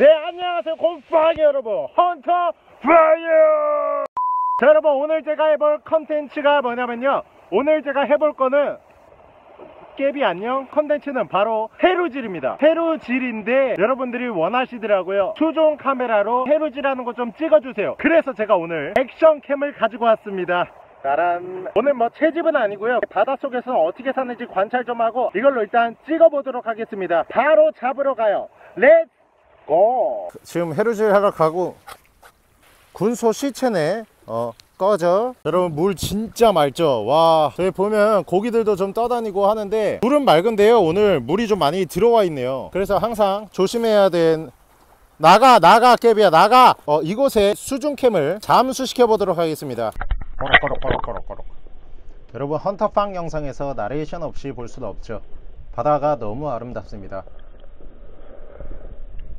네 안녕하세요. 곰팡이 여러분. 헌터퐝이어! 자 여러분 오늘 제가 해볼 컨텐츠가 뭐냐면요. 오늘 제가 해볼 거는 깨비 안녕? 컨텐츠는 바로 해루질입니다. 해루질인데 여러분들이 원하시더라고요. 수중 카메라로 해루질하는 거 좀 찍어주세요. 그래서 제가 오늘 액션캠을 가지고 왔습니다. 짜란. 오늘 뭐 채집은 아니고요. 바닷속에서 어떻게 사는지 관찰 좀 하고 이걸로 일단 찍어보도록 하겠습니다. 바로 잡으러 가요. Let's go 지금 해루질 하러 가고 군소 시체네. 어 꺼져. 여러분 물 진짜 맑죠? 와 저기 보면 고기들도 좀 떠다니고 하는데 물은 맑은데요. 오늘 물이 좀 많이 들어와 있네요. 그래서 항상 조심해야 된 나가 나가 깨비야 나가! 어 이곳에 수중캠을 잠수시켜 보도록 하겠습니다. 꼬록꼬록꼬록꼬록꼬록 여러분 헌터퐝 영상에서 나레이션 없이 볼 수는 없죠. 바다가 너무 아름답습니다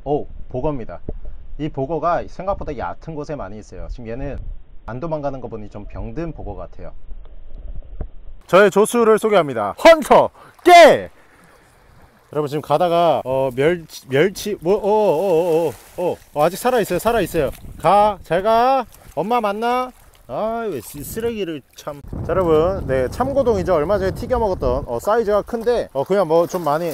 오 보거입니다. 이 보거가 생각보다 얕은 곳에 많이 있어요. 지금 얘는 안 도망가는 거 보니 좀 병든 보거 같아요. 저의 조수를 소개합니다. 헌터 깨! 여러분 지금 가다가 어 멸치 멸치 뭐어어어어 어, 어, 아직 살아 있어요 살아 있어요. 가 잘 가. 엄마 만나. 아왜 쓰레기를 참. 자, 여러분 네 참고동이죠. 얼마 전에 튀겨 먹었던 어, 사이즈가 큰데 어 그냥 뭐 좀 많이.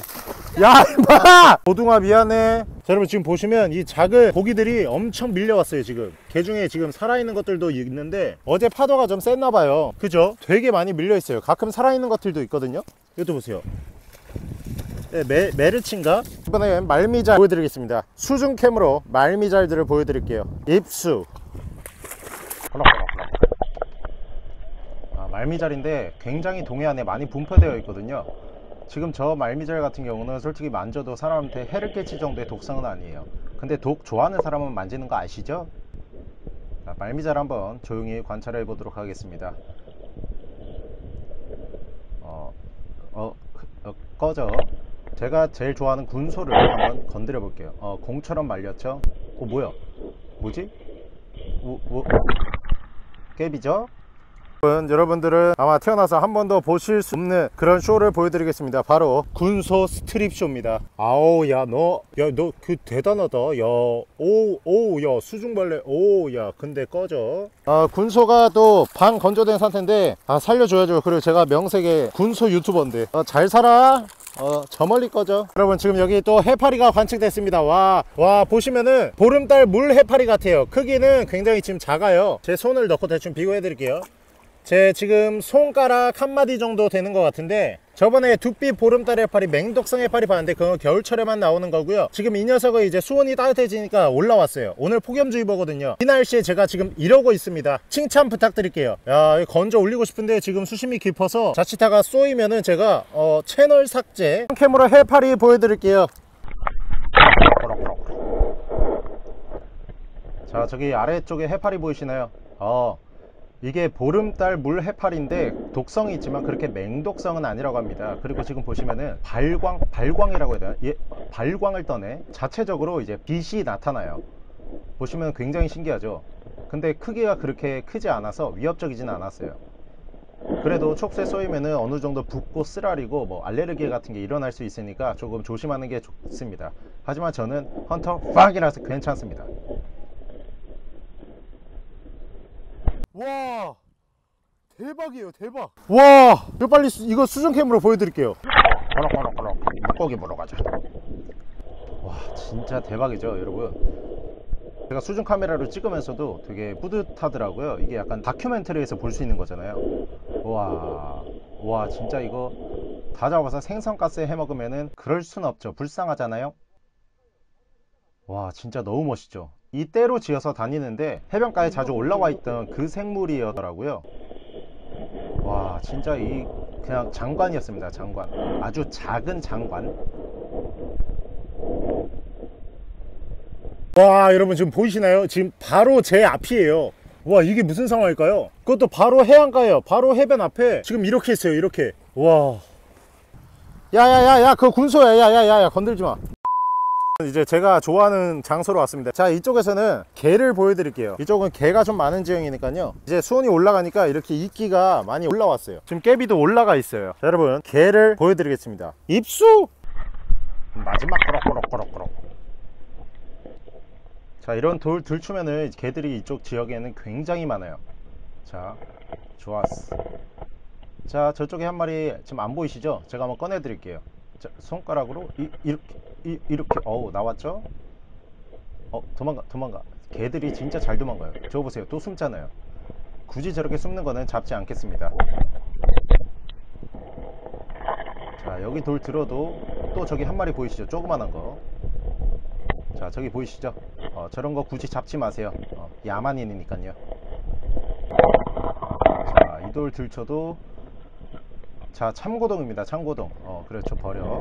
야 임마! 고등아 미안해 자 여러분 지금 보시면 이 작은 고기들이 엄청 밀려왔어요 지금. 개 중에 지금 살아있는 것들도 있는데 어제 파도가 좀 셌나 봐요. 그죠? 되게 많이 밀려있어요. 가끔 살아있는 것들도 있거든요. 이것도 보세요. 네, 메, 메르치인가? 이번에 말미잘 보여드리겠습니다. 수중캠으로 말미잘들을 보여드릴게요. 입수. 아, 말미잘인데 굉장히 동해 안에 많이 분포되어 있거든요 지금 저 말미잘 같은 경우는 솔직히 만져도 사람한테 해를 끼칠 정도의 독성은 아니에요 근데 독 좋아하는 사람은 만지는 거 아시죠? 자, 말미잘 한번 조용히 관찰해 보도록 하겠습니다 어, 어, 어, 꺼져 제가 제일 좋아하는 군소를 한번 건드려 볼게요 어, 공처럼 말렸죠? 어 뭐야 뭐지? 뭐, 뭐? 깨비죠? 여러분, 여러분들은 아마 태어나서 한 번도 보실 수 없는 그런 쇼를 보여드리겠습니다 바로 군소 스트립 쇼입니다 아우 야너 야 너 그 대단하다 야오오야 수중벌레 오 야 근데 꺼져 아 군소가 또 반 건조된 상태인데 아 살려줘야죠 그리고 제가 명색이 군소 유튜버인데 어, 잘 살아 어, 저 멀리 꺼져. 여러분, 지금 여기 또 해파리가 관측됐습니다. 와, 와, 보시면은 보름달 물 해파리 같아요. 크기는 굉장히 지금 작아요. 제 손을 넣고 대충 비교해 드릴게요. 제 지금 손가락 한 마디 정도 되는 것 같은데 저번에 두피 보름달 해파리 맹독성 해파리 봤는데 그건 겨울철에만 나오는 거고요. 지금 이 녀석은 이제 수온이 따뜻해지니까 올라왔어요. 오늘 폭염주의보거든요. 이 날씨에 제가 지금 이러고 있습니다. 칭찬 부탁드릴게요. 야 건져 올리고 싶은데 지금 수심이 깊어서 자칫하가 쏘이면은 제가 어, 채널 삭제. 캠으로 해파리 보여드릴게요. 자 저기 아래쪽에 해파리 보이시나요? 어 이게 보름달 물 해파리인데 독성이 있지만 그렇게 맹독성은 아니라고 합니다. 그리고 지금 보시면은 발광 발광이라고 해야 되나? 예, 발광을 떠내 자체적으로 이제 빛이 나타나요. 보시면 굉장히 신기하죠? 근데 크기가 그렇게 크지 않아서 위협적이진 않았어요. 그래도 촉수에 쏘이면은 어느 정도 붓고 쓰라리고 뭐 알레르기 같은 게 일어날 수 있으니까 조금 조심하는 게 좋습니다. 하지만 저는 헌터 팍이라서 괜찮습니다 와 대박이에요 대박. 와 이거 빨리 수, 이거 수중캠으로 보여드릴게요. 꼬락꼬락꼬락 물고기 보러 가자. 와 진짜 대박이죠 여러분. 제가 수중 카메라로 찍으면서도 되게 뿌듯하더라고요. 이게 약간 다큐멘터리에서 볼 수 있는 거잖아요. 와, 와 진짜 이거 다 잡아서 생선가스에 해먹으면은 그럴 순 없죠. 불쌍하잖아요? 와 진짜 너무 멋있죠 이때로 지어서 다니는데 해변가에 자주 올라와 있던 그 생물이었더라고요. 와 진짜 이 그냥 장관이었습니다 장관. 아주 작은 장관. 와 여러분 지금 보이시나요? 지금 바로 제 앞이에요. 와 이게 무슨 상황일까요? 그것도 바로 해안가예요. 바로 해변 앞에 지금 이렇게 있어요 이렇게. 와. 야야야야 그거 군소야. 야야야야 건들지마 이제 제가 좋아하는 장소로 왔습니다. 자 이쪽에서는 개를 보여드릴게요. 이쪽은 개가 좀 많은 지형이니까요. 이제 수온이 올라가니까 이렇게 이끼가 많이 올라왔어요. 지금 깨비도 올라가 있어요. 자, 여러분 개를 보여드리겠습니다. 입수! 마지막 꼬락꼬락꼬락꼬락 자 이런 돌 들추면은 개들이 이쪽 지역에는 굉장히 많아요. 자 좋았어. 자 저쪽에 한 마리 지금 안 보이시죠? 제가 한번 꺼내 드릴게요. 자 손가락으로 이, 이렇게 이, 이렇게 어우 나왔죠? 어 도망가 도망가. 개들이 진짜 잘 도망가요. 저거 보세요. 또 숨잖아요. 굳이 저렇게 숨는 거는 잡지 않겠습니다. 자 여기 돌 들어도 또 저기 한 마리 보이시죠? 조그만한 거자 저기 보이시죠? 어, 저런 거 굳이 잡지 마세요. 어, 야만인이니까요. 자 이 돌 들쳐도 자 참고동입니다. 참고동. 어 그렇죠. 버려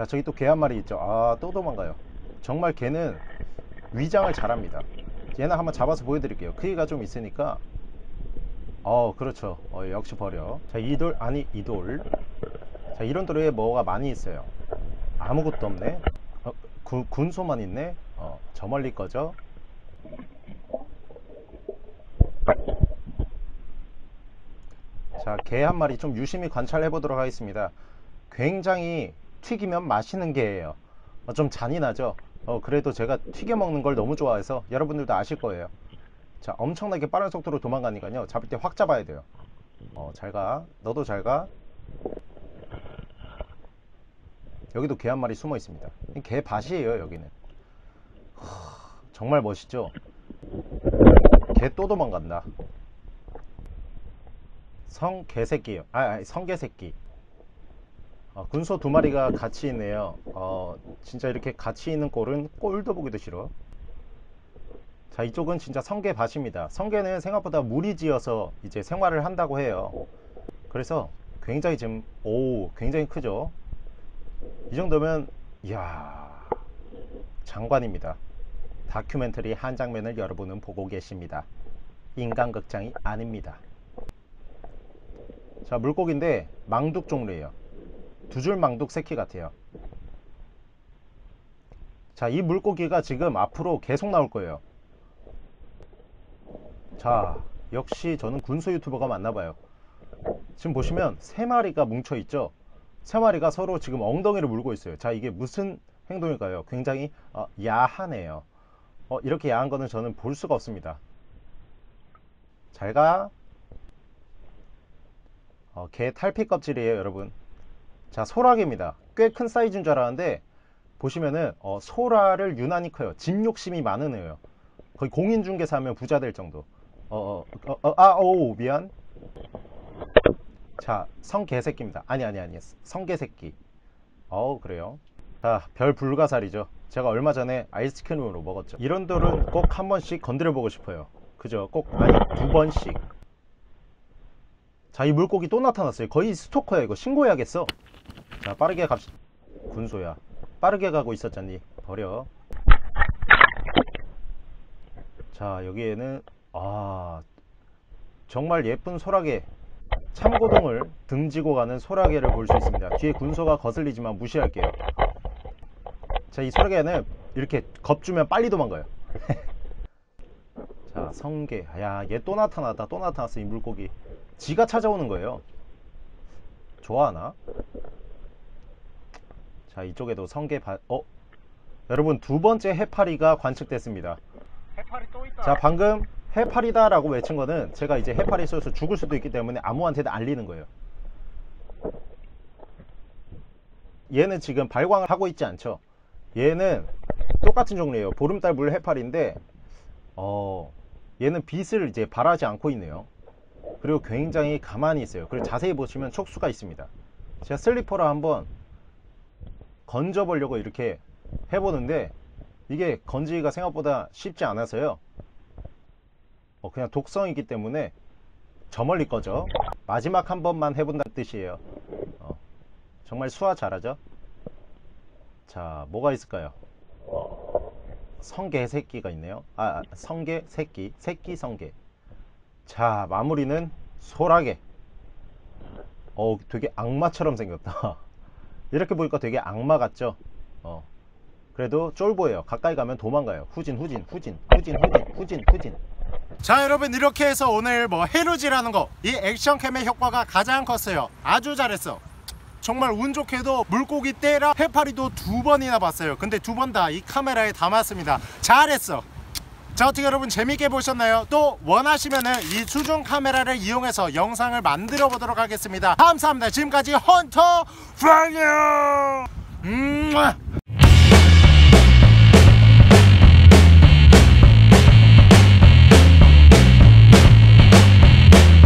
자 저기 또 개 한 마리 있죠. 아 또 도망가요. 정말 개는 위장을 잘합니다. 얘는 한번 잡아서 보여드릴게요. 크기가 좀 있으니까. 어 그렇죠. 어, 역시 버려. 자 이돌 아니 이돌. 자 이런 돌에 뭐가 많이 있어요? 아무것도 없네. 어, 구, 군소만 있네? 어, 저 멀리 거죠? 자개 한 마리 좀 유심히 관찰해 보도록 하겠습니다. 굉장히 튀기면 맛있는 개예요. 어, 좀 잔인하죠? 어, 그래도 제가 튀겨 먹는 걸 너무 좋아해서 여러분들도 아실 거예요. 자 엄청나게 빠른 속도로 도망가니까요. 잡을 때 확 잡아야 돼요. 어 잘가. 너도 잘가. 여기도 개 한 마리 숨어 있습니다. 개 밭이에요 여기는. 하, 정말 멋있죠? 개 또 도망간다. 성 개새끼요. 아 아니, 성개새끼 어, 군소 두 마리가 같이 있네요. 어 진짜 이렇게 같이 있는 꼴은 꼴도 보기도 싫어. 자 이쪽은 진짜 성게 밭입니다. 성게는 생각보다 물이 지어서 이제 생활을 한다고 해요. 그래서 굉장히 지금 오 굉장히 크죠? 이 정도면 이야 장관입니다. 다큐멘터리 한 장면을 여러분은 보고 계십니다. 인간극장이 아닙니다. 자 물고기인데 망둑 종류예요 두 줄 망둑 새끼 같아요. 자 이 물고기가 지금 앞으로 계속 나올 거예요. 자 역시 저는 군소 유튜버가 맞나봐요. 지금 보시면 세 마리가 뭉쳐 있죠? 세 마리가 서로 지금 엉덩이를 물고 있어요. 자 이게 무슨 행동일까요? 굉장히 어, 야하네요. 어, 이렇게 야한 거는 저는 볼 수가 없습니다. 잘가. 어, 개 탈피 껍질이에요 여러분 자 소라개입니다 꽤 큰 사이즈인 줄 알았는데 보시면은 어, 소라를 유난히 커요 집 욕심이 많은 애예요 거의 공인중개사 하면 부자 될 정도 어, 어, 어, 아, 오, 미안. 자, 성개새끼입니다. 아니, 아니, 아니. 성개새끼. 어우, 그래요. 자, 별 불가사리죠. 제가 얼마 전에 아이스크림으로 먹었죠. 이런 돌은 꼭 한 번씩 건드려 보고 싶어요. 그죠? 꼭, 아니, 두 번씩. 자, 이 물고기 또 나타났어요. 거의 스토커야, 이거. 신고해야겠어. 자, 빠르게 갑시다. 군소야. 빠르게 가고 있었잖니. 버려. 자, 여기에는 아 정말 예쁜 소라게. 참고동을 등지고 가는 소라게를 볼 수 있습니다. 뒤에 군소가 거슬리지만 무시할게요. 자 이 소라게는 이렇게 겁주면 빨리 도망가요. 자 성게. 야얘 또 나타났다. 또 나타났어 이 물고기. 지가 찾아오는 거예요. 좋아하나 자 이쪽에도 성게 바... 어? 여러분 두 번째 해파리가 관측됐습니다. 해파리 또 있다. 자 방금 해파리다 라고 외친 거는 제가 이제 해파리 쏘여서 죽을 수도 있기 때문에 아무한테도 알리는 거예요. 얘는 지금 발광을 하고 있지 않죠? 얘는 똑같은 종류예요. 보름달 물 해파리인데 어 얘는 빛을 이제 발하지 않고 있네요. 그리고 굉장히 가만히 있어요. 그리고 자세히 보시면 촉수가 있습니다. 제가 슬리퍼로 한번 건져 보려고 이렇게 해보는데 이게 건지기가 생각보다 쉽지 않아서요. 어, 그냥 독성이기 때문에 저 멀리 거죠 마지막 한 번만 해본다는 뜻이에요. 어, 정말 수화 잘하죠? 자 뭐가 있을까요? 성게 새끼가 있네요. 아 성게 새끼 새끼 성게. 자 마무리는 소라게. 어 되게 악마처럼 생겼다 이렇게 보니까 되게 악마 같죠? 어. 그래도 쫄보예요. 가까이 가면 도망가요. 후진 후진 후진 후진 후진 후진 후진. 자 여러분 이렇게 해서 오늘 뭐 해루지라는 거 이 액션캠의 효과가 가장 컸어요. 아주 잘했어. 정말 운 좋게도 물고기 떼라 해파리도 두 번이나 봤어요. 근데 두 번 다 이 카메라에 담았습니다. 잘했어 자 어떻게 여러분 재밌게 보셨나요? 또 원하시면은 이 수중 카메라를 이용해서 영상을 만들어 보도록 하겠습니다. 감사합니다. 지금까지 헌터퐝이어 음